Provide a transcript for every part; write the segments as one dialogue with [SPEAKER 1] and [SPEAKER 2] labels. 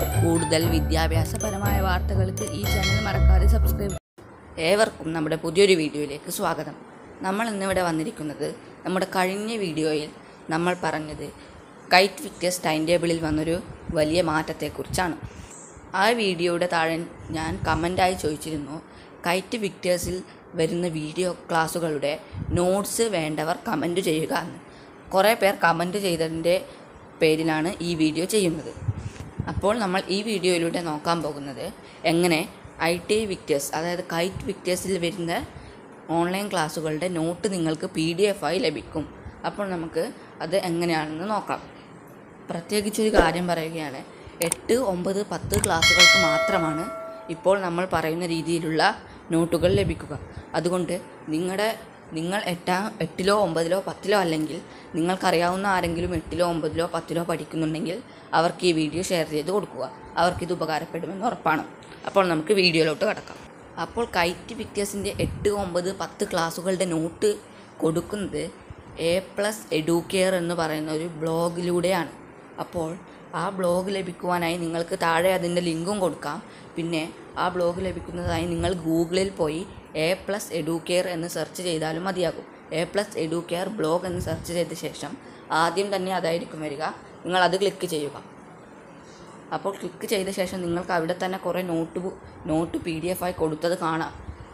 [SPEAKER 1] കൂടുതൽ വിദ്യാഭ്യാസപരമായ വാർത്തകൾക്ക് ഈ ചാനൽ മറക്കാതെ സബ്സ്ക്രൈബ് ഏവർക്കും നമ്മുടെ പുതിയൊരു വീഡിയോയിലേക്ക് സ്വാഗതം. നമ്മൾ ഇന്നിവിടെ വന്നിരിക്കുന്നത് നമ്മുടെ കഴിഞ്ഞ വീഡിയോയിൽ നമ്മൾ പറഞ്ഞത് കൈറ്റ് വിക്ടേഴ്സ് ടൈം ടേബിളിൽ വന്നൊരു വലിയ മാറ്റത്തെക്കുറിച്ചാണ്. ആ വീഡിയോയുടെ താഴെ ഞാൻ കമന്റായി ചോദിച്ചിരുന്നു കൈറ്റ് വിക്ടേഴ്സിൽ വരുന്ന വീഡിയോ ക്ലാസ്സുകളുടെ നോട്ട്സ് വേണ്ടവർ കമന്റ് ചെയ്യുക എന്ന്. കുറേ പേർ കമന്റ് ചെയ്തതിന്റെ പേരിലാണ് ഈ വീഡിയോ ചെയ്യുന്നത്. അപ്പോൾ നമ്മൾ ഈ വീഡിയോയിലൂടെ നോക്കാൻ പോകുന്നത് എങ്ങനെ ഐ ടി ഐ വിക്ടേഴ്സ് അതായത് കൈറ്റ് വിക്റ്റേഴ്സിൽ വരുന്ന ഓൺലൈൻ ക്ലാസ്സുകളുടെ നോട്ട് നിങ്ങൾക്ക് പി ഡി എഫ് ആയി ലഭിക്കും. അപ്പോൾ നമുക്ക് അത് എങ്ങനെയാണെന്ന് നോക്കാം. പ്രത്യേകിച്ചൊരു കാര്യം പറയുകയാണ് എട്ട് ഒമ്പത് പത്ത് ക്ലാസ്സുകൾക്ക് മാത്രമാണ് ഇപ്പോൾ നമ്മൾ പറയുന്ന രീതിയിലുള്ള നോട്ടുകൾ ലഭിക്കുക. അതുകൊണ്ട് നിങ്ങളുടെ നിങ്ങൾ എട്ടാം എട്ടിലോ ഒമ്പതിലോ പത്തിലോ അല്ലെങ്കിൽ നിങ്ങൾക്കറിയാവുന്ന ആരെങ്കിലും എട്ടിലോ ഒമ്പതിലോ പത്തിലോ പഠിക്കുന്നുണ്ടെങ്കിൽ അവർക്ക് ഈ വീഡിയോ ഷെയർ ചെയ്ത് കൊടുക്കുക. അവർക്കിത് ഉപകാരപ്പെടുമെന്ന് ഉറപ്പാണ്. അപ്പോൾ നമുക്ക് വീഡിയോയിലോട്ട് കടക്കാം. അപ്പോൾ കൈറ്റ് പിക്ചേഴ്സിന്റെ എട്ട് ഒമ്പത് പത്ത് ക്ലാസ്സുകളുടെ നോട്ട് കൊടുക്കുന്നത് എ പ്ലസ് എഡ്യൂക്കെയർ എന്ന് പറയുന്ന ഒരു ബ്ലോഗിലൂടെയാണ്. അപ്പോൾ ആ ബ്ലോഗ് ലഭിക്കുവാനായി നിങ്ങൾക്ക് താഴെ അതിന്റെ ലിങ്കും കൊടുക്കാം. പിന്നെ ആ ബ്ലോഗ് ലഭിക്കുന്നതായി നിങ്ങൾ ഗൂഗിളിൽ പോയി എ പ്ലസ് എഡ്യൂക്കെയർ എന്ന് സെർച്ച് ചെയ്താലും മതിയാകും. എ പ്ലസ് എഡ്യൂക്കെയർ ബ്ലോഗ് എന്ന് സെർച്ച് ചെയ്ത ശേഷം ആദ്യം തന്നെ അതായിരിക്കും വരിക. നിങ്ങൾ അത് ക്ലിക്ക് ചെയ്യുക. അപ്പോൾ ക്ലിക്ക് ചെയ്ത ശേഷം നിങ്ങൾക്ക് അവിടെ തന്നെ കുറേ note note P D F ആയി കൊടുത്തത് കാണാം.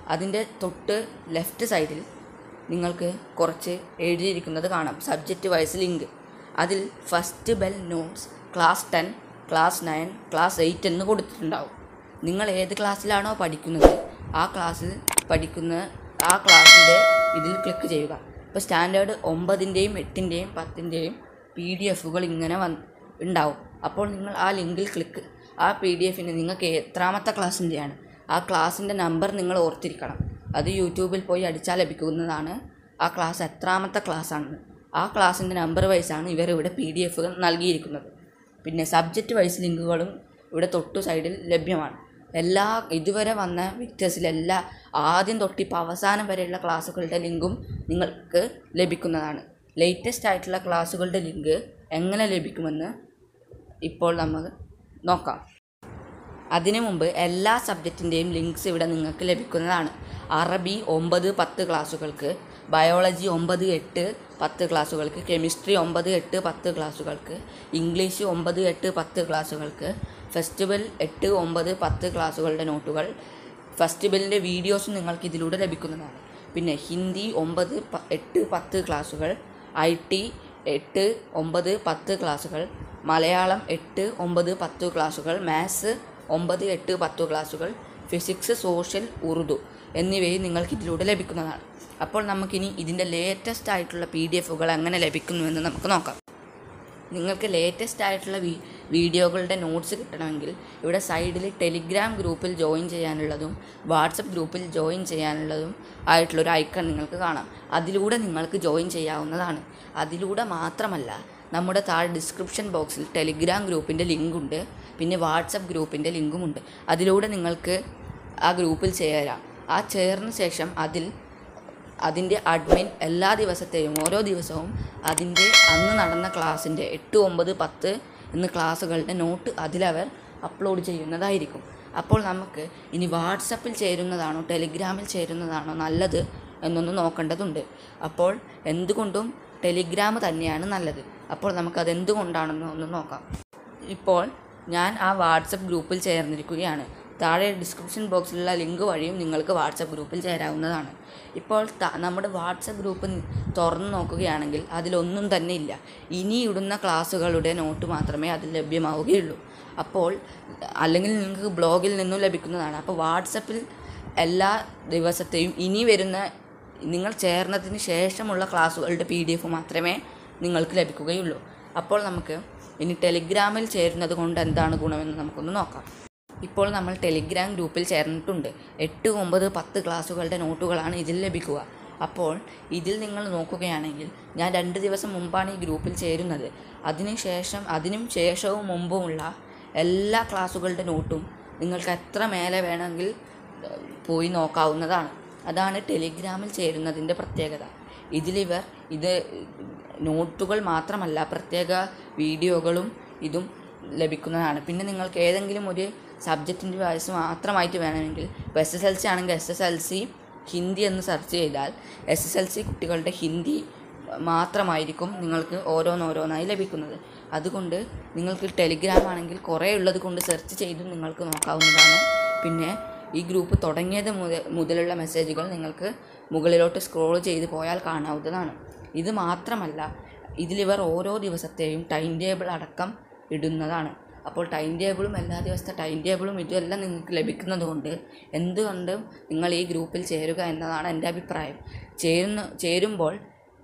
[SPEAKER 1] അതിന്റെ തൊട്ട് ലെഫ്റ്റ് സൈഡിൽ നിങ്ങൾക്ക് കുറച്ച് എഴുതിയിരിക്കുന്നത് കാണാം. സബ്ജക്റ്റ് വൈസ് ലിങ്ക് അതിൽ first bell notes class ten class nine class eight എന്ന് കൊടുത്തിട്ടുണ്ടാവും. നിങ്ങൾ ഏത് ക്ലാസ്സിലാണോ പഠിക്കുന്നത് ആ ക്ലാസ് പഠിക്കുന്ന ആ ക്ലാസ്സിന്റെ ഇതിൽ ക്ലിക്ക് ചെയ്യുക. ഇപ്പോൾ സ്റ്റാൻഡേർഡ് ഒമ്പതിന്റെയും എട്ടിന്റെയും പത്തിന്റെയും പി ഡി എഫുകൾ ഇങ്ങനെ വന്ന് ഉണ്ടാവും. അപ്പോൾ നിങ്ങൾ ആ ലിങ്കിൽ ക്ലിക്ക് ആ പി ഡി എഫിന് നിങ്ങൾക്ക് എത്രാമത്തെ ക്ലാസ്സിന്റെയാണ് ആ ക്ലാസ്സിന്റെ നമ്പർ നിങ്ങൾ ഓർത്തിരിക്കണം. അത് യൂട്യൂബിൽ പോയി അടിച്ചാൽ ലഭിക്കുന്നതാണ് ആ ക്ലാസ് എത്രാമത്തെ ക്ലാസ്സാണെന്ന്. ആ ക്ലാസ്സിന്റെ നമ്പർ വൈസാണ് ഇവർ ഇവിടെ പി ഡി എഫുകൾ നൽകിയിരിക്കുന്നത്. പിന്നെ സബ്ജക്റ്റ് വൈസ് ലിങ്കുകളും ഇവിടെ തൊട്ടു സൈഡിൽ ലഭ്യമാണ്. എല്ലാ ഇതുവരെ വന്ന വിക്ടേഴ്സിലെല്ലാ ആദ്യം തൊട്ട് ഇപ്പോൾ അവസാനം വരെയുള്ള ക്ലാസ്സുകളുടെ ലിങ്കും നിങ്ങൾക്ക് ലഭിക്കുന്നതാണ്. ലേറ്റസ്റ്റ് ആയിട്ടുള്ള ക്ലാസ്സുകളുടെ ലിങ്ക് എങ്ങനെ ലഭിക്കുമെന്ന് ഇപ്പോൾ നമ്മൾ നോക്കാം. അതിനു മുമ്പ് എല്ലാ സബ്ജക്റ്റിന്റെയും ലിങ്ക്സ് ഇവിടെ നിങ്ങൾക്ക് ലഭിക്കുന്നതാണ്. അറബി ഒമ്പത് പത്ത് ക്ലാസ്സുകൾക്ക് ബയോളജി ഒമ്പത് എട്ട് പത്ത് ക്ലാസ്സുകൾക്ക് കെമിസ്ട്രി ഒമ്പത് എട്ട് പത്ത് ക്ലാസ്സുകൾക്ക് ഇംഗ്ലീഷ് ഒമ്പത് എട്ട് പത്ത് ക്ലാസ്സുകൾക്ക് ഫെസ്റ്റിവൽ എട്ട് ഒമ്പത് പത്ത് ക്ലാസ്സുകളുടെ നോട്ടുകൾ. ഫെസ്റ്റിവലിന്റെ വീഡിയോസും നിങ്ങൾക്ക് ഇതിലൂടെ ലഭിക്കുന്നതാണ്. പിന്നെ ഹിന്ദി ഒമ്പത് എട്ട് പത്ത് ക്ലാസ്സുകൾ. ഐ ടി എട്ട് ഒമ്പത് പത്ത് ക്ലാസ്സുകൾ. മലയാളം എട്ട് ഒമ്പത് പത്ത് ക്ലാസ്സുകൾ. മാത്സ് ഒമ്പത് എട്ട് പത്ത് ക്ലാസ്സുകൾ. ഫിസിക്സ് സോഷ്യൽ ഉറുദു എന്നിവയും നിങ്ങൾക്ക് ഇതിലൂടെ ലഭിക്കുന്നതാണ്. അപ്പോൾ നമുക്കിനി ഇതിന്റെ ലേറ്റസ്റ്റ് ആയിട്ടുള്ള പി ഡി എഫുകൾ എങ്ങനെ ലഭിക്കുന്നുവെന്ന് നമുക്ക് നോക്കാം. നിങ്ങൾക്ക് ലേറ്റസ്റ്റ് ആയിട്ടുള്ള വീഡിയോകളുടെ നോട്ട്സ് കിട്ടണമെങ്കിൽ ഇവിടെ സൈഡിൽ ടെലിഗ്രാം ഗ്രൂപ്പിൽ ജോയിൻ ചെയ്യാനുള്ളതും വാട്സപ്പ് ഗ്രൂപ്പിൽ ജോയിൻ ചെയ്യാനുള്ളതും ആയിട്ടുള്ളൊരു ഐക്കൺ നിങ്ങൾക്ക് കാണാം. അതിലൂടെ നിങ്ങൾക്ക് ജോയിൻ ചെയ്യാവുന്നതാണ്. അതിലൂടെ മാത്രമല്ല നമ്മുടെ താഴെ ഡിസ്ക്രിപ്ഷൻ ബോക്സിൽ ടെലിഗ്രാം ഗ്രൂപ്പിന്റെ ലിങ്കുണ്ട് പിന്നെ വാട്സപ്പ് ഗ്രൂപ്പിന്റെ ലിങ്കുമുണ്ട് അതിലൂടെ നിങ്ങൾക്ക് ആ ഗ്രൂപ്പിൽ ചേരാം. ആ ചേർന്ന ശേഷം അതിൽ അതിന്റെ അഡ്മിൻ എല്ലാ ദിവസത്തെയും ഓരോ ദിവസവും അതിന്റെ അന്ന് നടന്ന ക്ലാസ്സിന്റെ എട്ട് ഒമ്പത് പത്ത് എന്ന ക്ലാസ്സുകളുടെ നോട്ട് അതിലവർ അപ്ലോഡ് ചെയ്യുന്നതായിരിക്കും. അപ്പോൾ നമുക്ക് ഇനി വാട്സപ്പിൽ ചേരുന്നതാണോ ടെലിഗ്രാമിൽ ചേരുന്നതാണോ നല്ലത് എന്നൊന്ന് നോക്കേണ്ടതുണ്ട്. അപ്പോൾ എന്തുകൊണ്ടും ടെലിഗ്രാം തന്നെയാണ് നല്ലത്. അപ്പോൾ നമുക്കത് എന്തുകൊണ്ടാണെന്ന് ഒന്ന് നോക്കാം. ഇപ്പോൾ ഞാൻ ആ വാട്സപ്പ് ഗ്രൂപ്പിൽ ചേർന്നിരിക്കുകയാണ്. താഴെ ഡിസ്ക്രിപ്ഷൻ ബോക്സിലുള്ള ലിങ്ക് വഴിയും നിങ്ങൾക്ക് വാട്സപ്പ് ഗ്രൂപ്പിൽ ചേരാവുന്നതാണ്. ഇപ്പോൾ നമ്മുടെ വാട്സപ്പ് ഗ്രൂപ്പ് തുറന്നു നോക്കുകയാണെങ്കിൽ അതിലൊന്നും തന്നെ ഇല്ല. ഇനി ഇടുന്ന ക്ലാസ്സുകളുടെ നോട്ട് മാത്രമേ അതിൽ ലഭ്യമാവുകയുള്ളൂ. അപ്പോൾ അല്ലെങ്കിൽ നിങ്ങൾക്ക് ബ്ലോഗിൽ നിന്നും ലഭിക്കുന്നതാണ്. അപ്പോൾ വാട്സപ്പിൽ എല്ലാ ദിവസത്തെയും ഇനി വരുന്ന നിങ്ങൾ ചേർന്നതിന് ശേഷമുള്ള ക്ലാസ്സുകളുടെ പി ഡി എഫ് മാത്രമേ നിങ്ങൾക്ക് ലഭിക്കുകയുള്ളൂ. അപ്പോൾ നമുക്ക് ഇനി ടെലിഗ്രാമിൽ ചേരുന്നത് കൊണ്ട് എന്താണ് ഗുണമെന്ന് നമുക്കൊന്ന് നോക്കാം. ഇപ്പോൾ നമ്മൾ ടെലിഗ്രാം ഗ്രൂപ്പിൽ ചേർന്നിട്ടുണ്ട്. എട്ട് ഒമ്പത് പത്ത് ക്ലാസ്സുകളുടെ നോട്ടുകളാണ് ഇതിൽ ലഭിക്കുക. അപ്പോൾ ഇതിൽ നിങ്ങൾ നോക്കുകയാണെങ്കിൽ ഞാൻ രണ്ട് ദിവസം മുമ്പാണ് ഈ ഗ്രൂപ്പിൽ ചേരുന്നത്. അതിന് ശേഷം അതിനും ശേഷവും മുമ്പുമുള്ള എല്ലാ ക്ലാസ്സുകളുടെ നോട്ടും നിങ്ങൾക്ക് എത്ര മേലെ വേണമെങ്കിൽ പോയി നോക്കാവുന്നതാണ്. അതാണ് ടെലിഗ്രാമിൽ ചേരുന്നതിന്റെ പ്രത്യേകത. ഇതിലിവർ ഇത് നോട്ടുകൾ മാത്രമല്ല പ്രത്യേക വീഡിയോകളും ഇതും ലഭിക്കുന്നതാണ്. പിന്നെ നിങ്ങൾക്ക് ഏതെങ്കിലും ഒരു സബ്ജക്റ്റിന്റെ വയസ്സ് മാത്രമായിട്ട് വേണമെങ്കിൽ ഇപ്പോൾ എസ് എസ് എൽ സി ആണെങ്കിൽ S S L C Hindi എന്ന് സെർച്ച് ചെയ്താൽ എസ് എസ് എൽ സി കുട്ടികളുടെ ഹിന്ദി മാത്രമായിരിക്കും നിങ്ങൾക്ക് ഓരോന്നോരോന്നായി ലഭിക്കുന്നത്. അതുകൊണ്ട് നിങ്ങൾക്ക് ടെലിഗ്രാം ആണെങ്കിൽ കുറേ ഉള്ളത് കൊണ്ട് സെർച്ച് ചെയ്തും നിങ്ങൾക്ക് നോക്കാവുന്നതാണ്. പിന്നെ ഈ ഗ്രൂപ്പ് തുടങ്ങിയത് മുതൽ മുതലുള്ള മെസ്സേജുകൾ നിങ്ങൾക്ക് മുകളിലോട്ട് സ്ക്രോൾ ചെയ്ത് പോയാൽ കാണാവുന്നതാണ്. ഇത് മാത്രമല്ല ഇതിലിവർ ഓരോ ദിവസത്തെയും ടൈം ടേബിൾ അടക്കം ഇടുന്നതാണ്. അപ്പോൾ ടൈം ടേബിളും എല്ലാ ദിവസത്തെ ടൈം ടേബിളും ഇതുമെല്ലാം നിങ്ങൾക്ക് ലഭിക്കുന്നത് കൊണ്ട് എന്തുകൊണ്ടും നിങ്ങൾ ഈ ഗ്രൂപ്പിൽ ചേരുക എന്നതാണ് എന്റെ അഭിപ്രായം. ചേരുന്ന ചേരുമ്പോൾ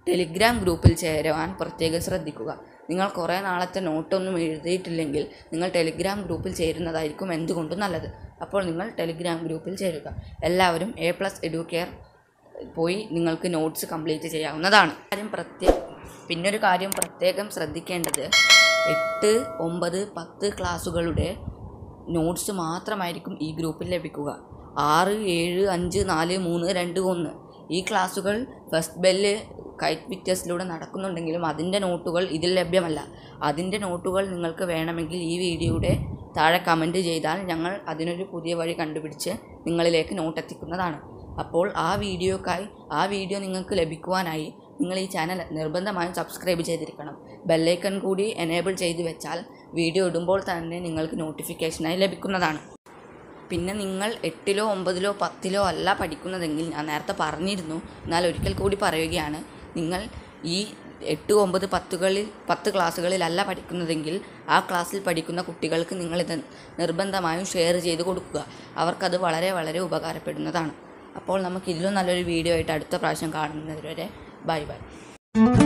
[SPEAKER 1] ടെലിഗ്രാം ഗ്രൂപ്പിൽ ചേരുവാൻ പ്രത്യേകം ശ്രദ്ധിക്കുക. നിങ്ങൾ കുറേ നാളത്തെ നോട്ടൊന്നും എഴുതിയിട്ടില്ലെങ്കിൽ നിങ്ങൾ ടെലിഗ്രാം ഗ്രൂപ്പിൽ ചേരുന്നതായിരിക്കും എന്തുകൊണ്ടും നല്ലത്. അപ്പോൾ നിങ്ങൾ ടെലിഗ്രാം ഗ്രൂപ്പിൽ ചേരുക. എല്ലാവരും എ പ്ലസ് എഡ്യൂക്കെയർ പോയി നിങ്ങൾക്ക് നോട്ട്സ് കംപ്ലീറ്റ് ചെയ്യാവുന്നതാണ്. കാര്യം പ്രത്യേക പിന്നൊരു കാര്യം പ്രത്യേകം ശ്രദ്ധിക്കേണ്ടത് എട്ട് ഒമ്പത് പത്ത് ക്ലാസ്സുകളുടെ നോട്ട്സ് മാത്രമായിരിക്കും ഈ ഗ്രൂപ്പിൽ ലഭിക്കുക. ആറ് ഏഴ് അഞ്ച് നാല് മൂന്ന് രണ്ട് ഒന്ന്. ഈ ക്ലാസ്സുകൾ ഫസ്റ്റ് ബെല്ല് കൈറ്റ് പിക്ചേഴ്സിലൂടെ നടക്കുന്നുണ്ടെങ്കിലും അതിന്റെ നോട്ടുകൾ ഇതിൽ ലഭ്യമല്ല. അതിന്റെ നോട്ടുകൾ നിങ്ങൾക്ക് വേണമെങ്കിൽ ഈ വീഡിയോയുടെ താഴെ കമന്റ് ചെയ്താൽ ഞങ്ങൾ അതിനൊരു പുതിയ വഴി കണ്ടുപിടിച്ച് നിങ്ങളിലേക്ക് നോട്ട് എത്തിക്കുന്നതാണ് അപ്പോൾ ആ വീഡിയോക്കായി ആ വീഡിയോ നിങ്ങൾക്ക് ലഭിക്കുവാനായി നിങ്ങൾ ഈ ചാനൽ നിർബന്ധമായും സബ്സ്ക്രൈബ് ചെയ്തിരിക്കണം. ബെല്ലൈക്കൺ കൂടി എനേബിൾ ചെയ്ത് വെച്ചാൽ വീഡിയോ ഇടുമ്പോൾ തന്നെ നിങ്ങൾക്ക് നോട്ടിഫിക്കേഷനായി ലഭിക്കുന്നതാണ്. പിന്നെ നിങ്ങൾ എട്ടിലോ ഒമ്പതിലോ പത്തിലോ അല്ല പഠിക്കുന്നതെങ്കിൽ ഞാൻ നേരത്തെ പറഞ്ഞിരുന്നു. എന്നാൽ ഒരിക്കൽ കൂടി പറയുകയാണ് നിങ്ങൾ ഈ എട്ട് ഒമ്പത് പത്തുകളിൽ പത്ത് ക്ലാസ്സുകളിലല്ല പഠിക്കുന്നതെങ്കിൽ ആ ക്ലാസ്സിൽ പഠിക്കുന്ന കുട്ടികൾക്ക് നിങ്ങളിത് നിർബന്ധമായും ഷെയർ ചെയ്ത് കൊടുക്കുക. അവർക്കത് വളരെ വളരെ ഉപകാരപ്പെടുന്നതാണ്. അപ്പോൾ നമുക്ക് ഇതിലും നല്ലൊരു വീഡിയോ ആയിട്ട് അടുത്ത പ്രാവശ്യം കാണുന്നത് बाय बाय